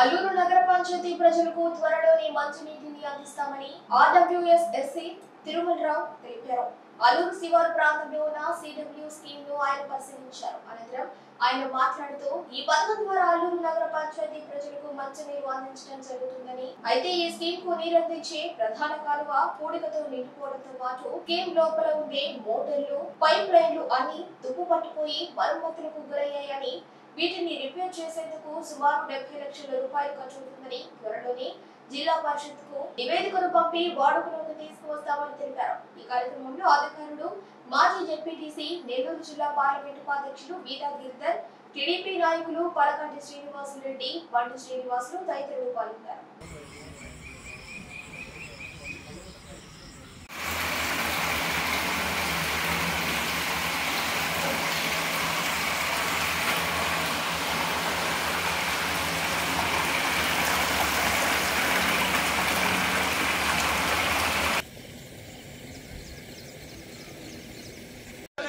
అల్లూరు నగర పంచాయతీ ప్రజలకు త్వరలోనే మంచినీటిని అందిస్తామని ఆర్డబ్ల్యూఎస్ ఎస్సీ తిరుమలరావు తెలిపారు. అల్లూరు శివారు ప్రాంతంలో ఉన్న సిడబ్ల్యూ స్కీమ్ను ఆయన పరిశీలించారు. అనంతరం ఆయన మాట్లాడుతూ ఈ పథకం ద్వారా అల్లూరు నగర పంచాయతీ ప్రజలకు మంచినీరు అందించడం జరుగుతుందని అయితే ఈ స్కీమ్కు నీరందించే ప్రధాన కాలువ పూడికతో నిండిపోవడంతో పాటు స్కీమ్ లోపల ఉండే మోటార్లు పైప్ లైన్లు అన్ని తుప్పు పట్టిపోయి మరమ్మతులకు గురయ్యాయని వీటిని రిపేర్ చేసేందుకు సుమారు డెబ్బై లక్షల రూపాయలు ఖర్చు అవుతుందని త్వరలోనే జిల్లా పరిషత్కు నివేదికను పంపి వాడుకలోకి తీసుకువస్తామని తెలిపారు. ఈ కార్యక్రమంలో అధికారులు మాజీ జెడ్పీటీసీ నెల్లూరు జిల్లా పార్లమెంటు ఉపాధ్యక్షులు వీటా గిరిధర్ టీడీపీ నాయకులు పలకంటి శ్రీనివాసులరెడ్డి బండి శ్రీనివాసులు తదితరులు పాల్గొన్నారు.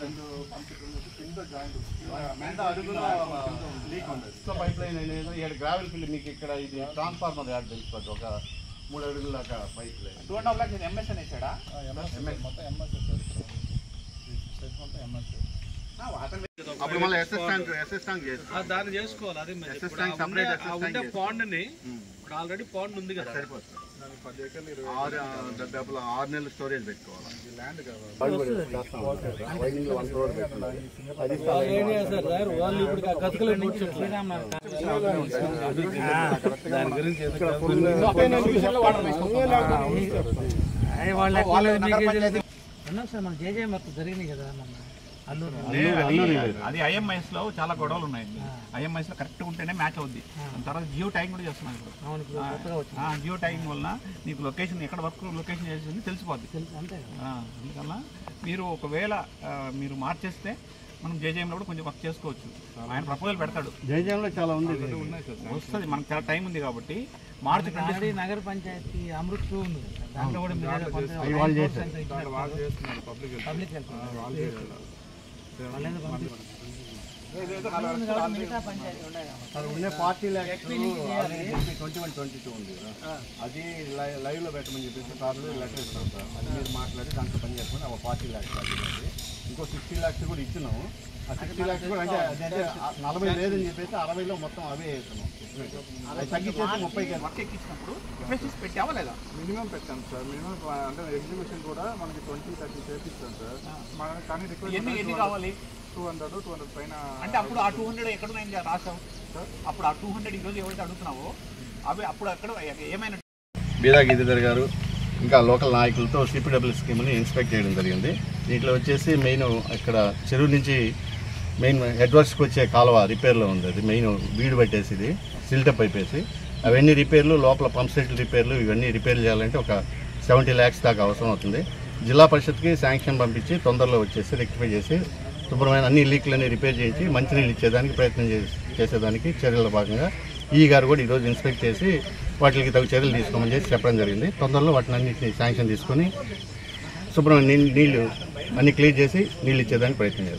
పైపు. కింద అడుగున లీక్ ఉంది. సో పైప్ లైన్ అనేది ఇక్కడ గ్రావెల్ ఫిల్ మీకు ఇక్కడ ఇది ట్రాన్స్ఫార్మర్ యాడ్ తెలిసిపోతుంది ఒక మూడు అడుగుల దాకా pipe line two and half lakhs MS అనేసాడా అప్పుడు మళ్ళీ ఎస్ఎస్ ట్యాంక్ ఎస్ఎస్ ట్యాంక్ చేసి. ఆ దాన్ని చేసుకోవాలి అదే మరి. SS ఇప్పుడు tank ఆ ఉండే- separate ఆ SS ఉండే tank పాండ్ని ఇప్పుడు ఆల్రెడీ పాండ్ ఉంది కదా. సరిపోతుంది. ఆరు డబ్బులు ఆరు నెలలు స్టోరేజ్ పెట్టుకోవాలి. క్రోర్ పెట్టుకోవాలి అది వాళ్ళు దాని గురించి సార్ మన జేజే మొత్తం జరిగినాయి కదా మన అది ఐఎంఐఎస్లో చాలా గొడవలు ఉన్నాయి. ఐఎంఐఎస్లో కరెక్ట్ ఉంటేనే మ్యాచ్ అవుద్ది. దాని తర్వాత జియో టైం కూడా చేస్తున్నాను ఇప్పుడు. జియో టైం వలన నీకు లొకేషన్ ఎక్కడ వర్క్ లొకేషన్ చేసింది తెలిసిపోద్ది. అందువల్ల మీరు ఒకవేళ మీరు మార్చేస్తే మనం జేజేఎంలో కూడా కొంచెం వర్క్ చేసుకోవచ్చు. ఆయన ప్రపోజల్ పెడతాడు. జైజంలో చాలా ఉంది వస్తుంది. మనకు చాలా టైం ఉంది కాబట్టి మార్చి ఆల్రెడీ నగర పంచాయతీ అమృత్ టూ ఉంది. దాంట్లో కూడా public forty lakhs twenty one twenty two ఉంది. అది లైవ్లో పెట్టమని చెప్పేసి కార్లు లెటర్ ఇస్తాం సార్. అది మీరు మాట్లాడి దాంట్లో పని చేసుకుని ఒక ఫార్టీ ల్యాక్స్. ఇంకో సిక్స్టీ ల్యాక్స్ కూడా ఇచ్చినాము సిక్స్టీ ల్యాక్స్ కూడా అంటే అదంటే నలభై లేదని చెప్పేసి అరవైలో మొత్తం అవే వేస్తున్నాం. అది తగ్గించేసి ముప్పైకి వర్క్ ఎక్కించినప్పుడు ఎఫ్ఎస్ఎస్ పెట్టావా లేదా? మినిమం పెట్టాం సార్. మినిమం అంటే ఎగ్జిబిషన్ కూడా మనకి ట్వంటీ థర్టీ చేపిస్తాం సార్. మన కానీ ఎన్ని ఎన్ని కావాలి? టూ హండ్రెడ్ టూ హండ్రెడ్ పైన అంటే అప్పుడు ఆ టూ హండ్రెడ్ ఎక్కడ ఉన్నాయని రాసావు అప్పుడు ఆ టూ హండ్రెడ్ ఈరోజు ఎవరైతే అడుగుతున్నావో అవి అప్పుడు అక్కడ ఏమైనా బీదా గిరిధర్ గారు ఇంకా లోకల్ నాయకులతో సిపిడబ్ల్యూ స్కీమ్ని ఇన్స్పెక్ట్ చేయడం జరిగింది. దీంట్లో వచ్చేసి మెయిన్ ఇక్కడ చెరువు నుంచి మెయిన్ హెడ్ వర్క్స్కి వచ్చే కాలువ రిపేర్లో ఉంది. అది మెయిన్ వీడు పెట్టేసి ఇది సిల్టప్ అయిపోయి అవన్నీ రిపేర్లు లోపల పంప్ సెట్ రిపేర్లు ఇవన్నీ రిపేర్ చేయాలంటే ఒక సెవెంటీ ల్యాక్స్ దాకా అవసరం అవుతుంది. జిల్లా పరిషత్కి శాంక్షన్ పంపించి తొందరలో వచ్చేసి రెక్టిఫై చేసి శుభ్రమైన అన్ని లీక్లన్నీ రిపేర్ చేయించి మంచినీళ్ళు ఇచ్చేదానికి ప్రయత్నం చేసి చేసేదానికి చర్యల భాగంగా ఈ గారు కూడా ఈరోజు ఇన్స్పెక్ట్ చేసి వాటికి తగు చర్యలు తీసుకోమని చేసి చెప్పడం జరిగింది. తొందరలో వాటిని అన్నింటినీ శాంక్షన్ తీసుకొని శుభ్రమైన నీళ్ళు నీళ్ళు అన్ని క్లియర్ చేసి నీళ్ళు ఇచ్చేదానికి ప్రయత్నం చేస్తాం.